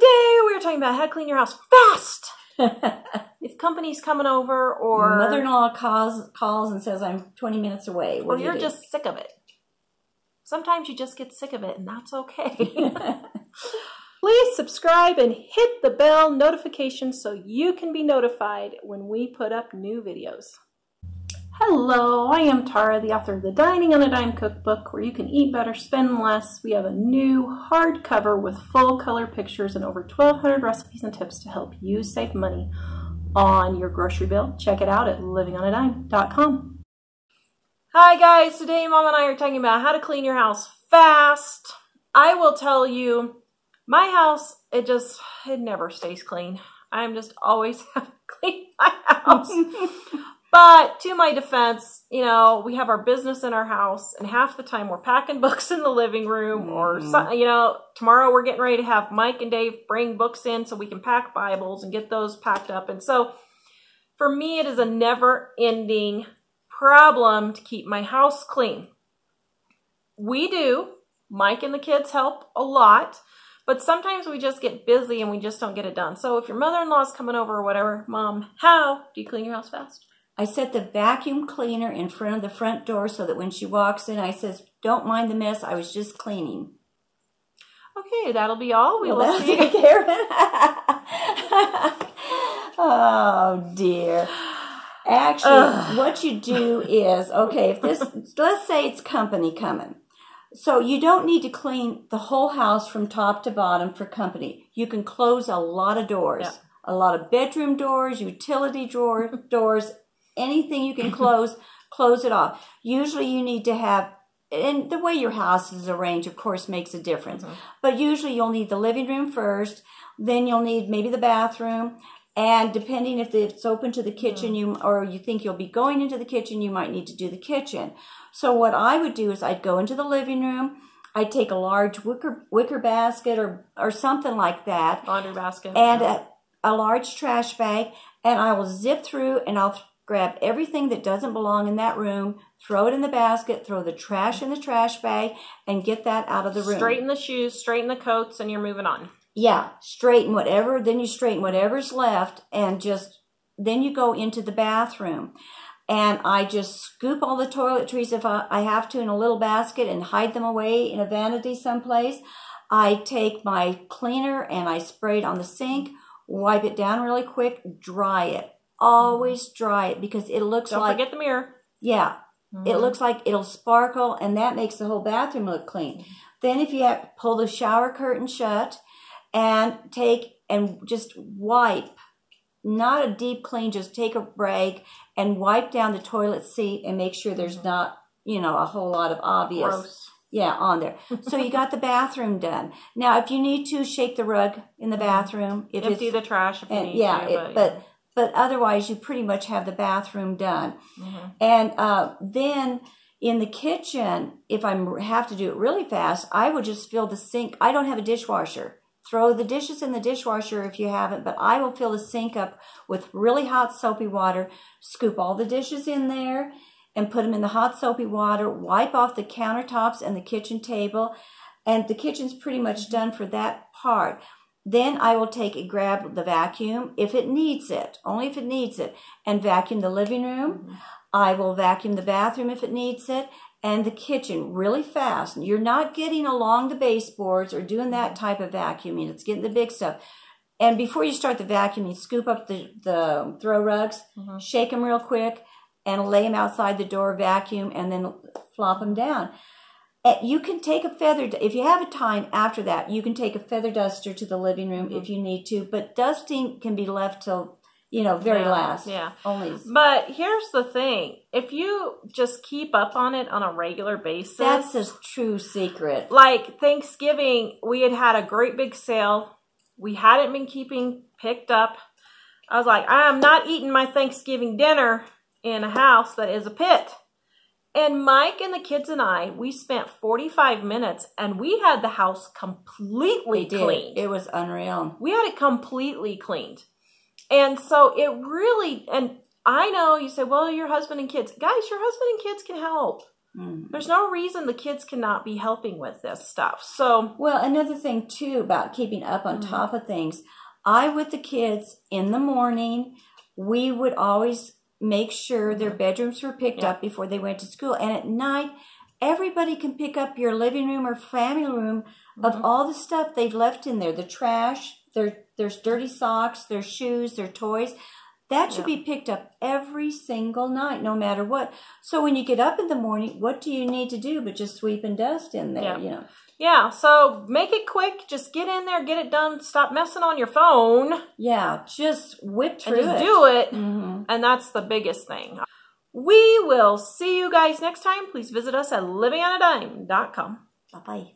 today we are talking about how to clean your house fast. if company's coming over or Mother-in-law calls calls and says I'm 20 minutes away. Or you're you just sick of it. Sometimes you just get sick of it and that's okay. Please subscribe and hit the bell notification so you can be notified when we put up new videos. Hello, I am Tara, the author of the Dining on a Dime cookbook where you can eat better, spend less. We have a new hardcover with full color pictures and over 1,200 recipes and tips to help you save money on your grocery bill. Check it out at livingonadime.com. Hi guys, today Mom and I are talking about how to clean your house fast. I will tell you, my house, it just, it never stays clean. I'm just always having to clean my house. But to my defense, you know, we have our business in our house, and half the time we're packing books in the living room, or mm-hmm. some, you know, tomorrow we're getting ready to have Mike and Dave bring books in so we can pack Bibles and get those packed up. And so, for me, it is a never-ending problem to keep my house clean. We do. Mike and the kids help a lot. But sometimes we just get busy and we just don't get it done. So if your mother-in-law is coming over or whatever, Mom, how do you clean your house fast? I set the vacuum cleaner in front of the front door so that when she walks in, I says, "Don't mind the mess. I was just cleaning." Okay, that'll be all. We Well, will see. take care oh dear. Actually, Ugh. what you do is okay. If this, let's say it's company coming, so you don't need to clean the whole house from top to bottom for company. You can close a lot of doors, a lot of bedroom doors, utility drawer doors, anything you can mm-hmm. close. close it off. Usually, you need to have. And the way your house is arranged, of course, makes a difference. Mm-hmm. But usually, you'll need the living room first. Then you'll need maybe the bathroom, and depending if it's open to the kitchen, mm-hmm. you or you think you'll be going into the kitchen, you might need to do the kitchen. So what I would do is I'd go into the living room. I'd take a large wicker wicker basket or or something like that, Laundry basket. and a, a large trash bag, and I will zip through and I'll grab everything that doesn't belong in that room, throw it in the basket, throw the trash in the trash bag, and get that out of the room. straighten the shoes, straighten the coats, and you're moving on. Yeah, straighten whatever, then you straighten whatever's left and just then you go into the bathroom. And I just scoop all the toiletries if I, I have to in a little basket and hide them away in a vanity someplace. I take my cleaner and I spray it on the sink, wipe it down really quick, dry it. Always dry it because it looks Don't like forget the mirror. yeah, it mm-hmm. looks like it'll sparkle, and that makes the whole bathroom look clean. Then, if you have pull the shower curtain shut and take and just wipe, not a deep clean, just take a rag and wipe down the toilet seat and make sure there's mm-hmm. not, you know, a whole lot of obvious. Gross. Yeah, on there. So you got the bathroom done. Now, if you need to, shake the rug in the mm-hmm. bathroom. If Empty the trash if you and need yeah, to. it, but but otherwise you pretty much have the bathroom done. Mhm. And uh, then in the kitchen, if I have to do it really fast, I would just fill the sink. I don't have a dishwasher. Throw the dishes in the dishwasher if you haven't, but I will fill the sink up with really hot soapy water, scoop all the dishes in there, and put them in the hot soapy water, wipe off the countertops and the kitchen table. And the kitchen's pretty much done for that part. Then I will take and grab the vacuum if it needs it, only if it needs it, and vacuum the living room. I will vacuum the bathroom if it needs it, and the kitchen really fast. You're not getting along the baseboards or doing that type of vacuuming. It's getting the big stuff. And before you start the vacuuming, scoop up the, the throw rugs, Mhm. shake them real quick, and lay them outside the door, vacuum, and then flop them down. You can take a feather, if you have a time after that, you can take a feather duster to the living room if mm-hmm. you need to, but dusting can be left till, you know, very Yeah, last. yeah. Only. But here's the thing: if you just keep up on it on a regular basis, That's a true secret. like Thanksgiving, we had had a great big sale. We hadn't been keeping picked up. I was like, I am not eating my Thanksgiving dinner in a house that is a pit. And Mike and the kids and I, we spent 45 minutes and we had the house completely cleaned. It was unreal. we had it completely cleaned. And so it really, and I know you say, well, your husband and kids. Guys, your husband and kids can help. Mm. There's no reason the kids cannot be helping with this stuff. So, Well, another thing too about keeping up on Mhm. top of things, I with the kids in the morning, we would always make sure their bedrooms were picked Mm-hmm. Yeah. up before they went to school. And at night, everybody can pick up your living room or family room of Mhm. all the stuff they've left in there, the trash, their there's dirty socks, their shoes, their toys. That should Yeah. be picked up every single night, no matter what. So when you get up in the morning, what do you need to do but just sweep and dust in there, Yeah. you know? yeah, so make it quick. Just get in there, get it done. Stop messing on your phone Yeah, just whip and through just it. do it. hmm And that's the biggest thing. We will see you guys next time. Please visit us at livingonadime.com. Bye bye.